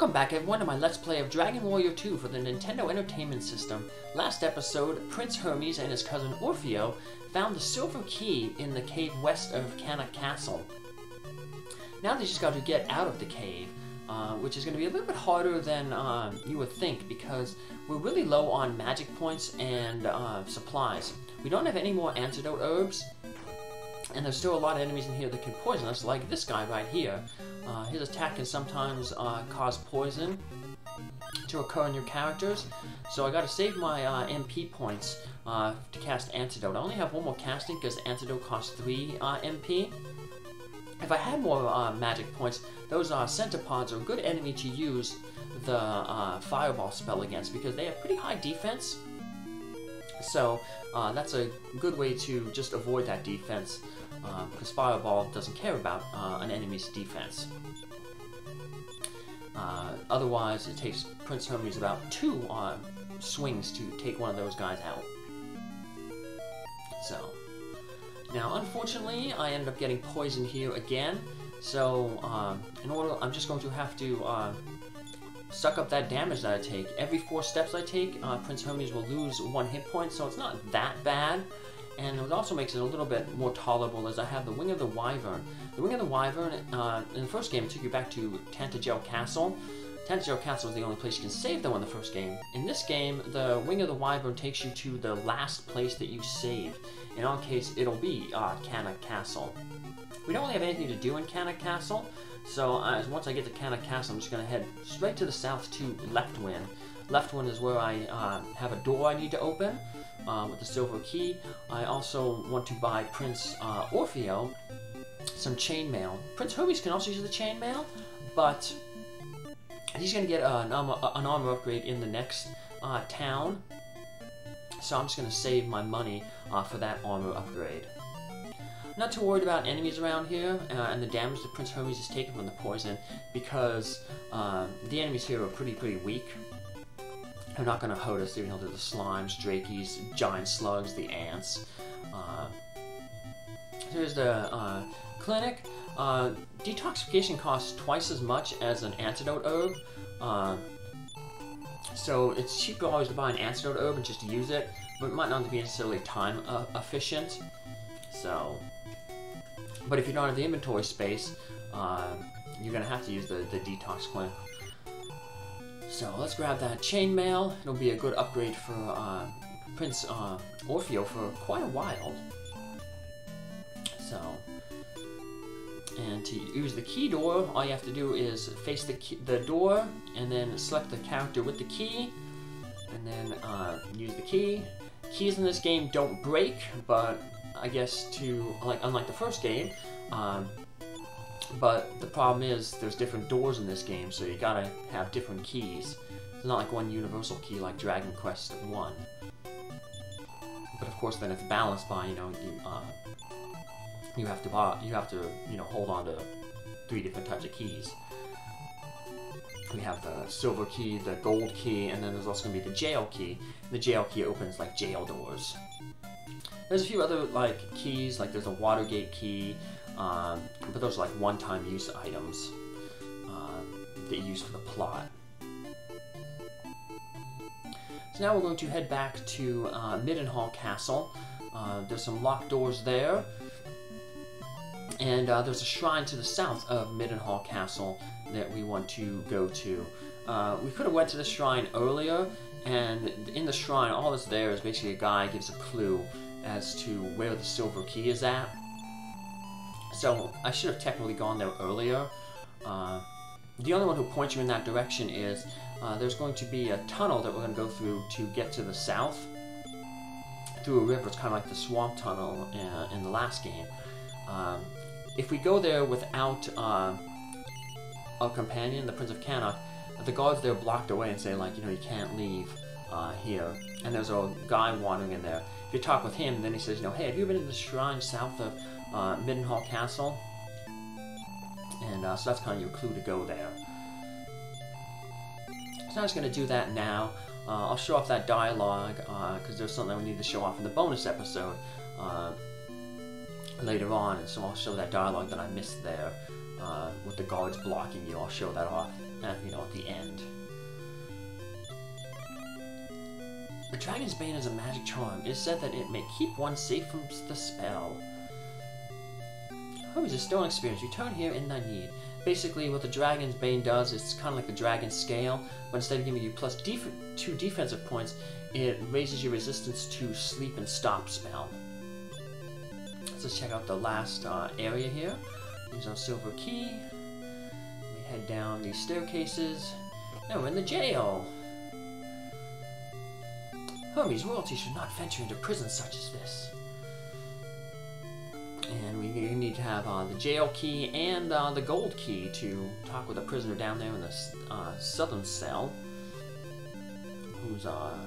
Welcome back everyone to my Let's Play of Dragon Warrior 2 for the Nintendo Entertainment System. Last episode, Prince Hermes and his cousin Orfeo found the silver key in the cave west of Cannock Castle. Now they just got to get out of the cave, uh, which is going to be a little bit harder than uh, you would think because we're really low on magic points and uh, supplies. We don't have any more antidote herbs, and there's still a lot of enemies in here that can poison us, like this guy right here. Uh, his attack can sometimes uh, cause poison to occur in your characters, so I gotta save my uh, MP points uh, to cast Antidote. I only have one more casting because Antidote costs 3 uh, MP. If I had more uh, magic points, those uh, Centipods are a good enemy to use the Fireball spell against because they have pretty high defense. So that's a good way to just avoid that defense because uh, Fireball doesn't care about uh, an enemy's defense. Uh, otherwise, it takes Prince Hermes about two uh, swings to take one of those guys out. So, now unfortunately, I ended up getting poisoned here again. So, uh, in order, I'm just going to have to uh, suck up that damage that I take. Every four steps I take, Prince Hermes will lose one hit point, so it's not that bad and it also makes it a little bit more tolerable as I have the Wing of the Wyvern. The Wing of the Wyvern, uh, in the first game, it took you back to Tantegel Castle. Tantegel Castle is the only place you can save, though, in the first game. In this game, the Wing of the Wyvern takes you to the last place that you save. In our case, it'll be uh, Cannock Castle. We don't really have anything to do in Cannock Castle, so uh, once I get to Cannock Castle, I'm just going to head straight to the south to Leftwyne. Leftwyne is where I uh, have a door I need to open uh, with the silver key. I also want to buy Prince uh, Orfeo some chainmail. Prince Hermes can also use the chainmail, but he's going to get an armor, an armor upgrade in the next uh, town. So I'm just going to save my money uh, for that armor upgrade. Not too worried about enemies around here uh, and the damage that Prince Hermes has taken from the poison because uh, the enemies here are pretty, pretty weak. They're not going to hurt us, even though they're the slimes, drakies, giant slugs, the ants. Uh, here's the uh, clinic. Uh, detoxification costs twice as much as an antidote herb. Uh, so it's cheaper always to buy an antidote herb and just use it, but it might not be necessarily time uh, efficient. So, but if you don't have the inventory space, uh, you're gonna have to use the, the detox clinic so let's grab that chainmail. It'll be a good upgrade for uh, Prince uh, Orfeo for quite a while. So, and to use the key door, all you have to do is face the, key, the door and then select the character with the key and then uh, use the key. Keys in this game don't break, but I guess to, like unlike the first game, um, but the problem is, there's different doors in this game, so you gotta have different keys. It's not like one universal key like Dragon Quest 1. But of course, then it's balanced by, you know, you, uh, you have to you have to, you know, hold on to three different types of keys. We have the silver key, the gold key, and then there's also going to be the jail key. The jail key opens like jail doors. There's a few other like keys, like there's a Watergate key, um, but those are like one-time use items uh, that you use for the plot. So now we're going to head back to uh, Midenhall Castle. Uh, there's some locked doors there. And uh, there's a shrine to the south of Midenhall Castle that we want to go to. Uh, we could have went to the shrine earlier, and in the shrine, all that's there is basically a guy gives a clue as to where the silver key is at. So I should have technically gone there earlier. Uh, the only one who points you in that direction is uh, there's going to be a tunnel that we're going to go through to get to the south through a river. It's kind of like the swamp tunnel in, uh, in the last game. Um, if we go there without uh, a companion, the Prince of Cannock, the guards there blocked away and say like, you know, you can't leave uh, here. And there's a guy wandering in there. If you talk with him, then he says, you know, hey, have you been to the shrine south of uh, Midenhall Castle. And uh, so that's kind of your clue to go there. So I'm just going to do that now. Uh, I'll show off that dialogue because uh, there's something we need to show off in the bonus episode uh, later on. And so I'll show that dialogue that I missed there uh, with the guards blocking you. I'll show that off uh, you know, at the end. The Dragon's Bane is a magic charm. It is said that it may keep one safe from the spell. Oh, it's a stone experience. Return here in thy need. Basically, what the Dragon's Bane does is kind of like the Dragon Scale, but instead of giving you plus def two defensive points, it raises your resistance to sleep and stop spell. Let's check out the last uh, area here. Use our silver key. We head down these staircases. Now we're in the jail. Hermes, royalty should not venture into prisons such as this. And we need to have uh, the jail key and uh, the gold key to talk with a prisoner down there in the uh, southern cell. Who's uh,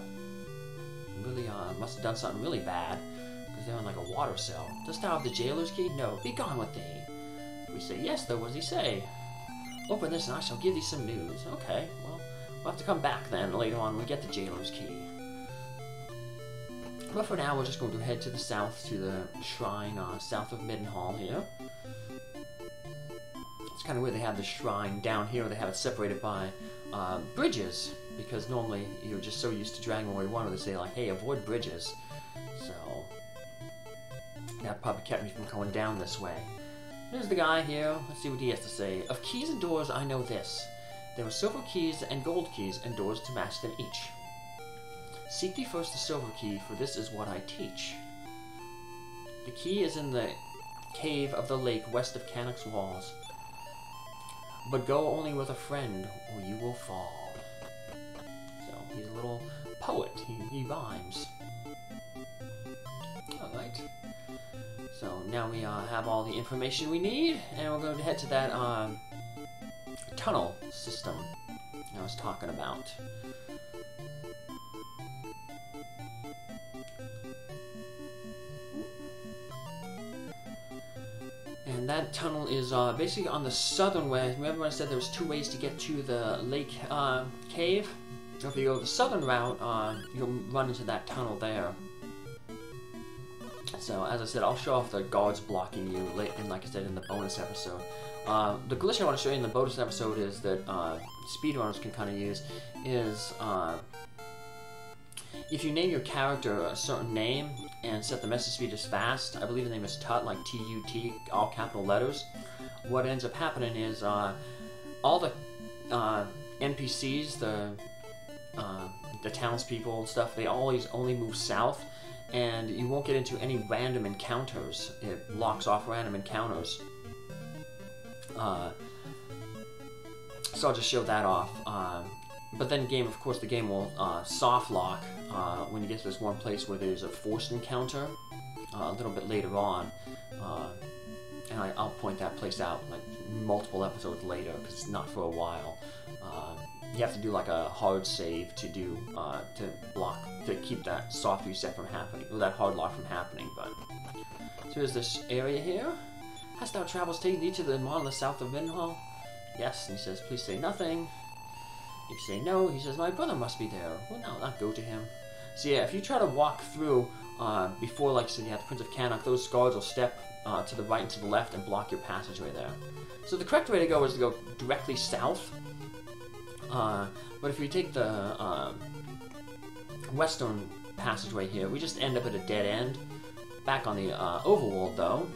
really uh, must have done something really bad they're in like a water cell. Dost thou have the jailer's key? No, be gone with thee. We say yes, though. What does he say? Open this, and I shall give thee some news. Okay, well, we'll have to come back then later on when we get the jailer's key. But for now, we're just going to head to the south to the shrine uh, south of Midenhall here. It's kind of weird they have the shrine down here. They have it separated by uh, bridges because normally you're just so used to Dragon Warrior 1 where they say like, hey, avoid bridges. So that probably kept me from going down this way. There's the guy here. Let's see what he has to say. Of keys and doors, I know this. There are silver keys and gold keys and doors to match them each. Seek thee first the silver key, for this is what I teach. The key is in the cave of the lake west of Cannock's walls. But go only with a friend, or you will fall. So, he's a little poet. He, he rhymes. Alright. So, now we uh, have all the information we need, and we're going to head to that um, tunnel system I was talking about. And that tunnel is uh, basically on the southern way. Remember when I said there was two ways to get to the lake uh, cave? If you go the southern route, uh, you'll run into that tunnel there. So, as I said, I'll show off the guards blocking you, and like I said, in the bonus episode. Uh, the glitch I want to show you in the bonus episode is that uh, speedrunners can kind of use is uh, if you name your character a certain name and set the message speed as fast, I believe the name is Tut, like T-U-T, all capital letters, what ends up happening is uh, all the uh, NPCs, the uh, the townspeople and stuff, they always only move south, and you won't get into any random encounters. It locks off random encounters. Uh, so I'll just show that off. Uh, but then game, of course, the game will uh, soft lock uh, when you get to this one place where there's a forced encounter uh, a little bit later on. Uh, and I, will point that place out like multiple episodes later because it's not for a while. You have to do like a hard save to do uh, to block to keep that soft reset from happening, or that hard lock from happening. But so here's this area here. Hast thou travels taken thee to the south of Midenhall? Yes, and he says, please say nothing. If you say no, he says, my brother must be there. Well, no, not go to him. So yeah, if you try to walk through uh, before, like I said, you have the Prince of Cannock, those guards will step uh, to the right and to the left and block your passageway there. So the correct way to go is to go directly south. Uh, but if we take the uh, western passageway here, we just end up at a dead end. Back on the uh, overworld, though.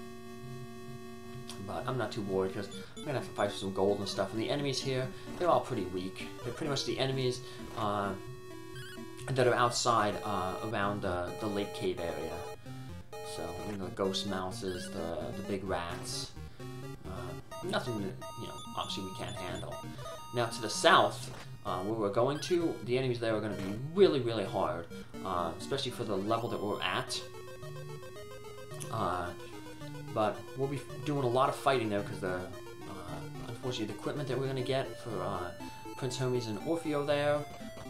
But I'm not too worried because I'm gonna have to fight for some gold and stuff. And the enemies here, they're all pretty weak. They're pretty much the enemies uh, that are outside uh, around the, the lake cave area. So, you know, the ghost mouses, the, the big rats. Uh, nothing that, you know, obviously we can't handle. Now, to the south, uh, where we're going to, the enemies there are going to be really, really hard. Uh, especially for the level that we're at. Uh, but we'll be doing a lot of fighting there because the, uh, unfortunately, the equipment that we're going to get for uh, Prince Hermes and Orfeo there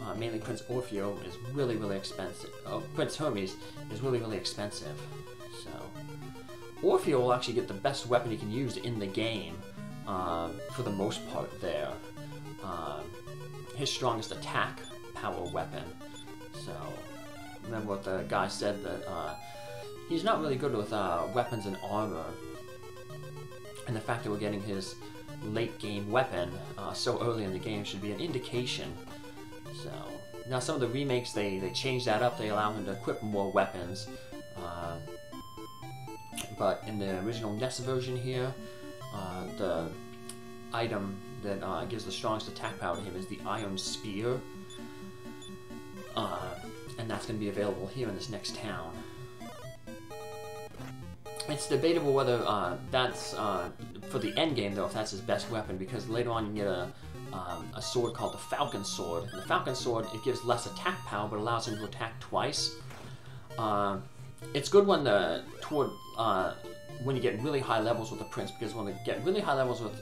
uh, mainly Prince Orfeo, is really, really expensive. Oh, Prince Hermes is really, really expensive. So, Orfeo will actually get the best weapon he can use in the game, for the most part there. Uh, his strongest attack power weapon. So, remember what the guy said that uh, he's not really good with uh, weapons and armor. And the fact that we're getting his late game weapon uh, so early in the game should be an indication. So now some of the remakes they they change that up. They allow him to equip more weapons. Uh, but in the original NES version here, uh, the item that uh, gives the strongest attack power to him is the Iron Spear. Uh, and that's going to be available here in this next town. It's debatable whether uh, that's, uh, for the end game though, if that's his best weapon, because later on you get a, um, a sword called the Falcon Sword. And the Falcon Sword, it gives less attack power, but allows him to attack twice. Uh, it's good when the, toward, uh, when you get really high levels with the Prince, because when you get really high levels with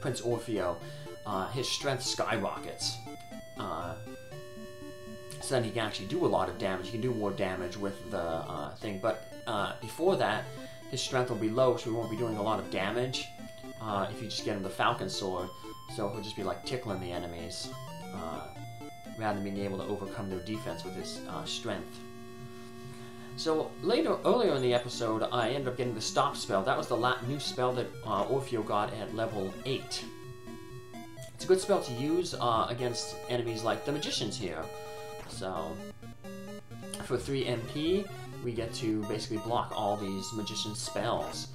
Prince Orfeo, uh, his strength skyrockets. so then he can actually do a lot of damage. He can do more damage with the thing, but uh, before that, his strength will be low, so he won't be doing a lot of damage uh, if you just get him the Falcon Sword. So he'll just be like tickling the enemies uh, rather than being able to overcome their defense with his uh, strength. So later, earlier in the episode, I ended up getting the Stop spell. That was the new spell that uh, Orfeo got at level 8. It's a good spell to use uh, against enemies like the Magicians here. So, for 3 MP, we get to basically block all these magician spells.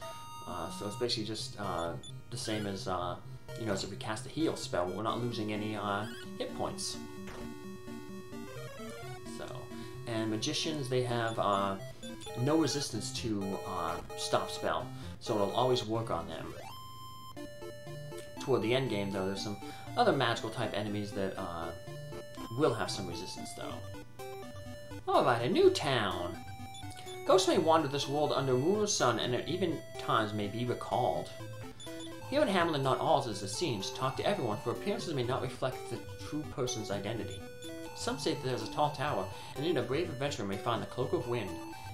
Uh, so it's basically just uh, the same as, uh, you know, as if we cast a heal spell, we're not losing any uh, hit points. Magicians, they have uh, no resistance to uh, stop spell, so it'll always work on them. Toward the end game, though, there's some other magical type enemies that will have some resistance, though. Alright, a new town. Ghosts may wander this world under moon or sun, and at even times may be recalled. Here in Hamlin, not all is as it seems. Talk to everyone, for appearances may not reflect the true person's identity. Some say that there is a tall tower, and in a brave adventurer may find the Cloak of Wind.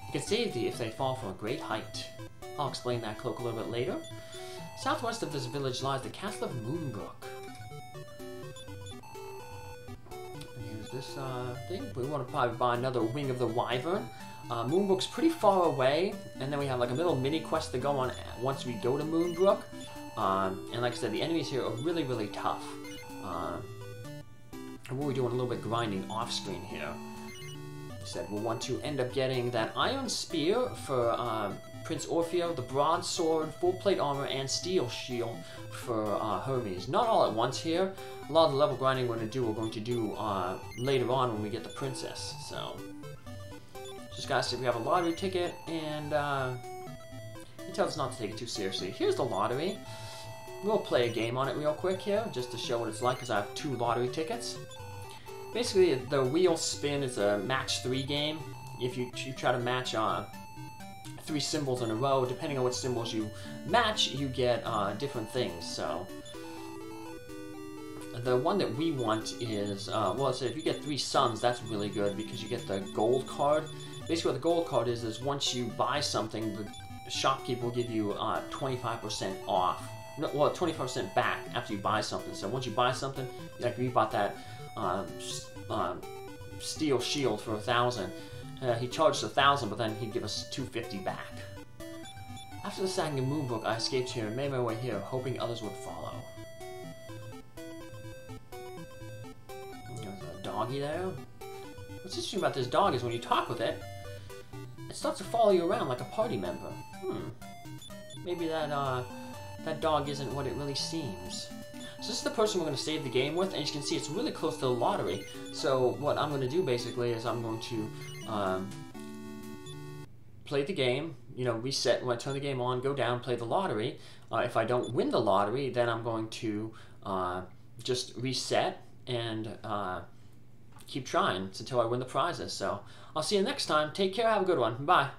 It can save thee if they fall from a great height. I'll explain that cloak a little bit later. Southwest of this village lies the castle of Moonbrook. Use this uh, thing. We want to probably buy another Wing of the Wyvern. Uh, Moonbrook's pretty far away, and then we have like a little mini quest to go on once we go to Moonbrook. Um, and like I said, the enemies here are really, really tough. Uh, and we'll be doing a little bit grinding off screen here. Said we'll want to end up getting that Iron Spear for uh, Prince Orfeo, the Broadsword, Full Plate Armor, and Steel Shield for uh, Hermes. Not all at once here. A lot of the level grinding we're going to do, we're going to do uh, later on when we get the Princess. So. Just gotta see if we have a lottery ticket, and uh, he tells us not to take it too seriously. Here's the lottery. We'll play a game on it real quick here, just to show what it's like, because I have two lottery tickets. Basically, the wheel spin is a match three game. If you, you try to match uh, three symbols in a row, depending on what symbols you match, you get uh, different things. So the one that we want is, uh, well, so if you get three suns, that's really good because you get the gold card basically what the gold card is, is once you buy something, the shopkeeper will give you 25% uh, off. Well, 25% back after you buy something. So once you buy something, like we bought that uh, uh, steel shield for a thousand, uh, he charged a thousand, but then he'd give us 250 back. After the sagging Moonbrook, I escaped here and made my way here, hoping others would follow. There's a doggy there. What's interesting about this dog is when you talk with it, it starts to follow you around like a party member. Hmm. Maybe that, uh, that dog isn't what it really seems. So this is the person we're going to save the game with, and you can see it's really close to the lottery. So what I'm going to do basically is I'm going to um, play the game, you know, reset, when I turn the game on, go down, play the lottery. Uh, if I don't win the lottery, then I'm going to uh, just reset and uh, keep trying until I win the prizes. So I'll see you next time. Take care. Have a good one. Bye.